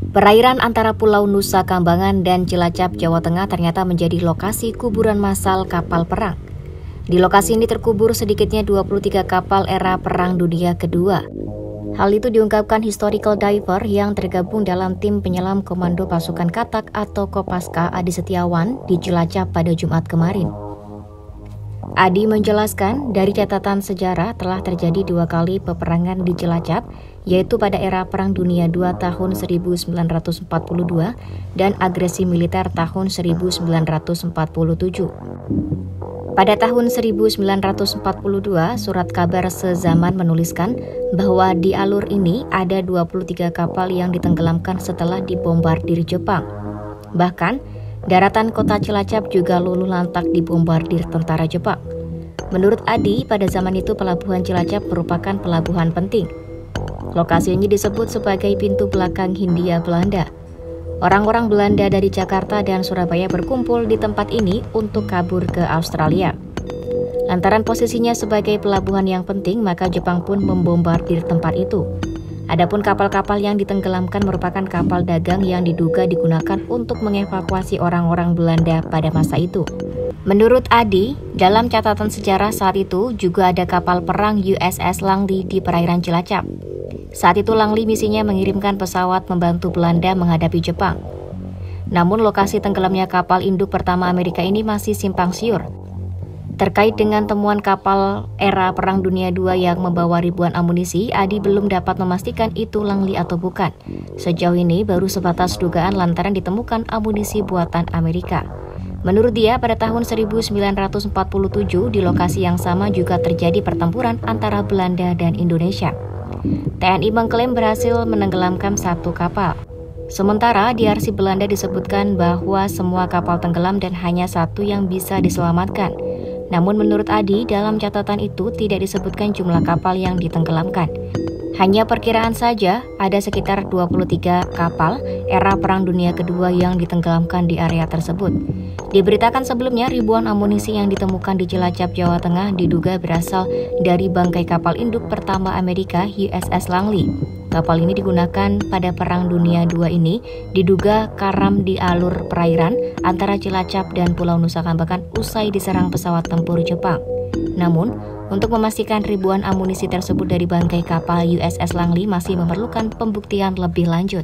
Perairan antara Pulau Nusa Kambangan dan Cilacap, Jawa Tengah ternyata menjadi lokasi kuburan massal kapal perang. Di lokasi ini terkubur sedikitnya 23 kapal era Perang Dunia Kedua. Hal itu diungkapkan historical diver yang tergabung dalam tim penyelam Komando Pasukan Katak atau Kopaska Adi Setiawan di Cilacap pada Jumat kemarin. Adi menjelaskan dari catatan sejarah telah terjadi dua kali peperangan di Cilacap, yaitu pada era Perang Dunia II tahun 1942 dan agresi militer tahun 1947. Pada tahun 1942, surat kabar sezaman menuliskan bahwa di alur ini ada 23 kapal yang ditenggelamkan setelah dibombardir Jepang. Bahkan, Daratan kota Cilacap juga luluh lantak dibombardir tentara Jepang. Menurut Adi, pada zaman itu pelabuhan Cilacap merupakan pelabuhan penting. Lokasi ini disebut sebagai pintu belakang Hindia Belanda. Orang-orang Belanda dari Jakarta dan Surabaya berkumpul di tempat ini untuk kabur ke Australia. Lantaran posisinya sebagai pelabuhan yang penting, maka Jepang pun membombardir tempat itu. Adapun kapal-kapal yang ditenggelamkan merupakan kapal dagang yang diduga digunakan untuk mengevakuasi orang-orang Belanda pada masa itu. Menurut Adi, dalam catatan sejarah saat itu juga ada kapal perang USS Langley di perairan Cilacap. Saat itu Langley misinya mengirimkan pesawat membantu Belanda menghadapi Jepang. Namun lokasi tenggelamnya kapal induk pertama Amerika ini masih simpang siur Terkait dengan temuan kapal era Perang Dunia II yang membawa ribuan amunisi, Adi belum dapat memastikan itu Langley atau bukan. Sejauh ini baru sebatas dugaan lantaran ditemukan amunisi buatan Amerika. Menurut dia, pada tahun 1947 di lokasi yang sama juga terjadi pertempuran antara Belanda dan Indonesia. TNI mengklaim berhasil menenggelamkan satu kapal. Sementara di arsip Belanda disebutkan bahwa semua kapal tenggelam dan hanya satu yang bisa diselamatkan. Namun menurut Adi, dalam catatan itu tidak disebutkan jumlah kapal yang ditenggelamkan. Hanya perkiraan saja ada sekitar 23 kapal era Perang Dunia Kedua yang ditenggelamkan di area tersebut. Diberitakan sebelumnya ribuan amunisi yang ditemukan di Cilacap, Jawa Tengah diduga berasal dari bangkai kapal induk pertama Amerika USS Langley. Kapal ini digunakan pada Perang Dunia II ini diduga karam di alur perairan antara Cilacap dan Pulau Nusa Kambangan usai diserang pesawat tempur Jepang. Namun, untuk memastikan ribuan amunisi tersebut dari bangkai kapal USS Langley masih memerlukan pembuktian lebih lanjut.